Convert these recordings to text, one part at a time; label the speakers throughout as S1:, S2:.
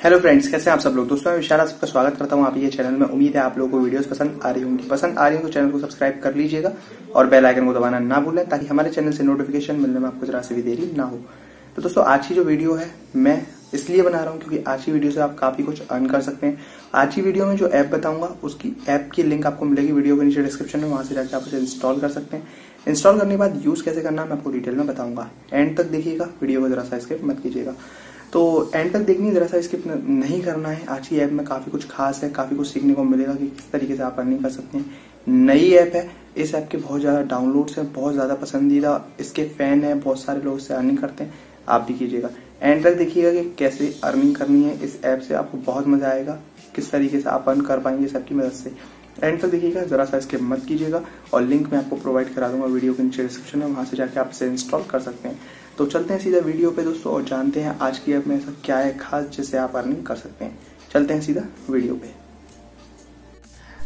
S1: Hello friends कैसे हैं आप सब लोग? दोस्तों, मैं विशाल सबका स्वागत करता हूँ आप ये चैनल में। उम्मीद है आप लोगों को वीडियोस पसंद आ रही होंगी। पसंद आ रही हो तो चैनल को सब्सक्राइब कर लीजिएगा और बेल आइकन को दबाना ना भूलें ताकि हमारे चैनल से नोटिफिकेशन मिलने में आपको जरा से भी देरी ना हो। तो दोस्तों, आज की जो वीडियो है, मैं इसलिए बना रहा हूँ क्योंकि आज की वीडियो से आप काफ़ी कुछ अर्न कर सकते हैं। आज की वीडियो में जो ऐप बताऊँगा, उसकी ऐप की लिंक आपको मिलेगी वीडियो के नीचे डिस्क्रिप्शन में, वहाँ से जाकर आप उसे इंस्टॉल कर सकते हैं। इंस्टॉल करने के बाद यूज़ कैसे करना मैं आपको डिटेल में बताऊँगा। एंड तक देखिएगा वीडियो को जरा सा स्किप मत कीजिएगा। तो एंड तक देखनी जरा सा स्किप नहीं करना है। आज की ऐप में काफ़ी कुछ खास है, काफ़ी कुछ सीखने को मिलेगा कि किस तरीके से आप अर्निंग कर सकते हैं। नई ऐप है, इस ऐप के बहुत ज़्यादा डाउनलोड्स हैं, बहुत ज़्यादा पसंदीदा इसके फ़ैन है, बहुत सारे लोग इससे अर्निंग करते हैं, आप भी कीजिएगा। एंड तक देखिएगा कि कैसे अर्निंग करनी है, इस ऐप से आपको बहुत मज़ा आएगा, किस तरीके से आप अर्न कर पाएँगे इस ऐप की मदद से। एंड तक देखिएगा, जरा सा इसके मत कीजिएगा और लिंक मैं आपको प्रोवाइड करा दूँगा वीडियो के नीचे डिस्क्रिप्शन में, वहाँ से जाके आप इसे इंस्टॉल कर सकते हैं। तो चलते हैं सीधा वीडियो पे दोस्तों और जानते हैं आज की ऐप में ऐसा क्या है खास जिससे आप अर्निंग कर सकते हैं। चलते हैं सीधा वीडियो पे।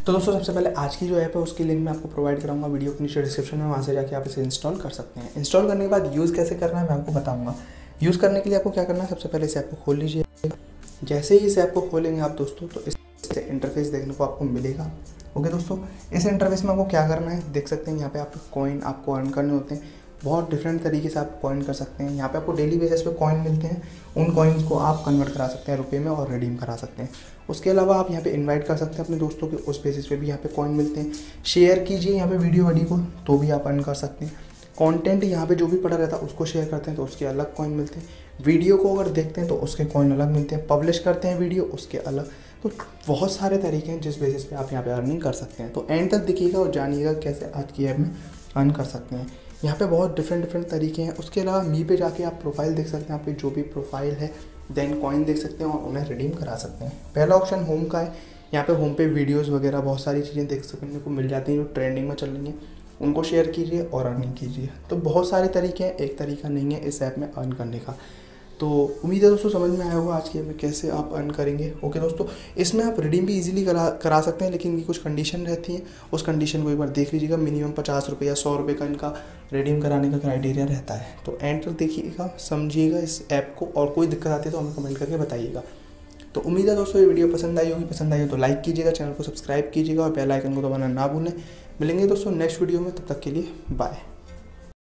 S1: तो दोस्तों, सबसे पहले आज की जो ऐप है, उसकी लिंक मैं आपको प्रोवाइड कराऊँगा वीडियो के नीचे डिस्क्रिप्शन में, वहाँ से जाके आप इसे इंस्टॉल कर सकते हैं। इंस्टॉल करने के बाद यूज़ कैसे करना है, मैं आपको बताऊँगा। यूज़ करने के लिए आपको क्या करना है, सबसे पहले इस ऐप को खोल लीजिए। जैसे ही इस ऐप को खोलेंगे आप दोस्तों तो इस इंटरफेस देखने को आपको मिलेगा। ओके दोस्तों, इस इंटरवेस में आपको क्या करना है, देख सकते हैं, यहाँ पे आप कॉइन आपको अर्न करने होते हैं। बहुत डिफरेंट तरीके से आप कॉइन कर सकते हैं। यहाँ पे आपको डेली बेसिस पे कॉइन मिलते हैं। उन कॉइन्स को आप कन्वर्ट करा सकते हैं रुपये में और रिडीम करा सकते हैं। उसके अलावा आप यहाँ पे इनवाइट कर सकते हैं अपने दोस्तों के, उस बेसिस पे भी यहाँ पे कॉइन मिलते हैं। शेयर कीजिए यहाँ पे वीडियो वीडियो को तो भी आप अर्न कर सकते हैं। कंटेंट यहाँ पे जो भी पड़ा रहता है, उसको शेयर करते हैं तो उसके अलग कॉइन मिलते हैं। वीडियो को अगर देखते हैं तो उसके कॉइन अलग मिलते हैं। पब्लिश करते हैं वीडियो उसके अलग। तो बहुत सारे तरीके हैं जिस बेसिस पे आप यहाँ पे अर्निंग कर सकते हैं। तो एंड तक देखिएगा और जानिएगा कैसे आज की ऐप में अर्न कर सकते हैं। यहाँ पे बहुत डिफरेंट डिफरेंट तरीके हैं। उसके अलावा मी पे जाके आप प्रोफ़ाइल देख सकते हैं। आपकी जो भी प्रोफ़ाइल है देन कॉइन देख सकते हैं और उन्हें रिडीम करा सकते हैं। पहला ऑप्शन होम का है। यहाँ पे होम पे वीडियोस वगैरह, बहुत सारी चीज़ें देख सकने को मिल जाती हैं जो ट्रेंडिंग में चल रही हैं। उनको शेयर कीजिए और अर्निंग कीजिए। तो बहुत सारे तरीके हैं। एक तरीका नहीं है इस ऐप में अर्न करने का। तो उम्मीद है दोस्तों समझ में आया होगा आज के कैसे आप अर्न करेंगे। ओके दोस्तों, इसमें आप रिडीम भी इजीली करा करा सकते हैं, लेकिन इनकी कुछ कंडीशन रहती हैं। उस कंडीशन को एक बार देख लीजिएगा मिनिमम पचास रुपये या सौ रुपये का इनका रिडीम कराने का क्राइटेरिया रहता है। तो तक देखिएगा, समझिएगा इस ऐप को, और कोई दिक्कत आती है तो हमें कमेंट करके बताइएगा। तो उम्मीद है दोस्तों ये वीडियो पसंद आई होगी, पसंद आई हो तो लाइक कीजिएगा चैनल को सब्सक्राइब कीजिएगा, और बेल आइकन को दबाना ना भूलें। मिलेंगे दोस्तों नेक्स्ट वीडियो में, तब तक के लिए बाय